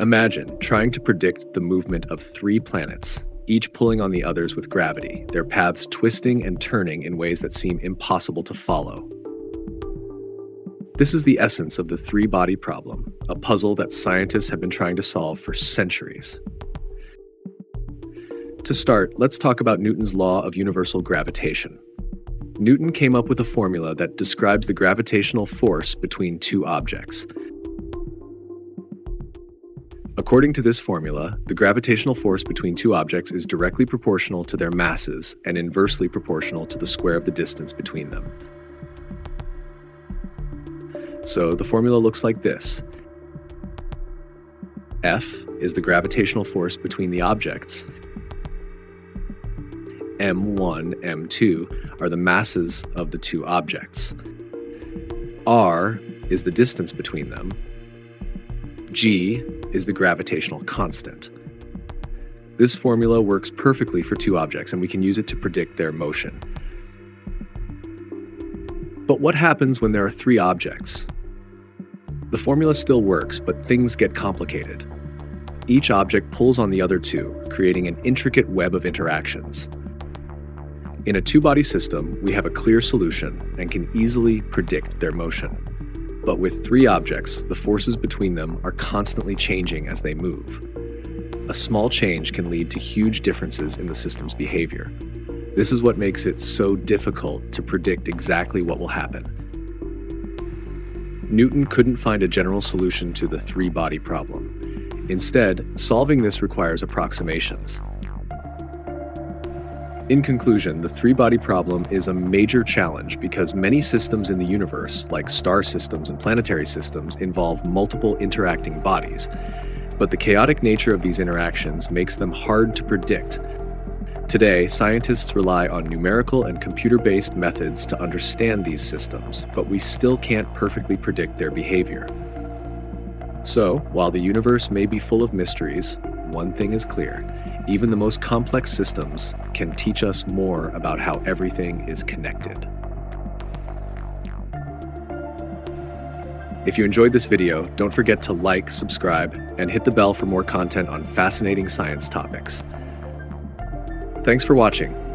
Imagine trying to predict the movement of three planets, each pulling on the others with gravity, their paths twisting and turning in ways that seem impossible to follow. This is the essence of the three body problem, a puzzle that scientists have been trying to solve for centuries. To start, let's talk about Newton's law of universal gravitation. Newton came up with a formula that describes the gravitational force between two objects. According to this formula, the gravitational force between two objects is directly proportional to their masses and inversely proportional to the square of the distance between them. So the formula looks like this. F is the gravitational force between the objects. M1, M2 are the masses of the two objects. R is the distance between them. G is the gravitational constant. This formula works perfectly for two objects, and we can use it to predict their motion. But what happens when there are three objects? The formula still works, but things get complicated. Each object pulls on the other two, creating an intricate web of interactions. In a two body system, we have a clear solution and can easily predict their motion. But with three objects, the forces between them are constantly changing as they move. A small change can lead to huge differences in the system's behavior. This is what makes it so difficult to predict exactly what will happen. Newton couldn't find a general solution to the three body problem. Instead, solving this requires approximations. In conclusion, the three body problem is a major challenge because many systems in the universe, like star systems and planetary systems, involve multiple interacting bodies. But the chaotic nature of these interactions makes them hard to predict. Today, scientists rely on numerical and computer based methods to understand these systems, but we still can't perfectly predict their behavior. So, while the universe may be full of mysteries, one thing is clear even the most complex systems can teach us more about how everything is connected. If you enjoyed this video, don't forget to like, subscribe, and hit the bell for more content on fascinating science topics. Thanks for watching.